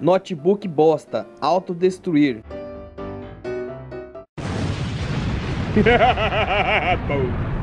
Notebook bosta. Autodestruir. Boom.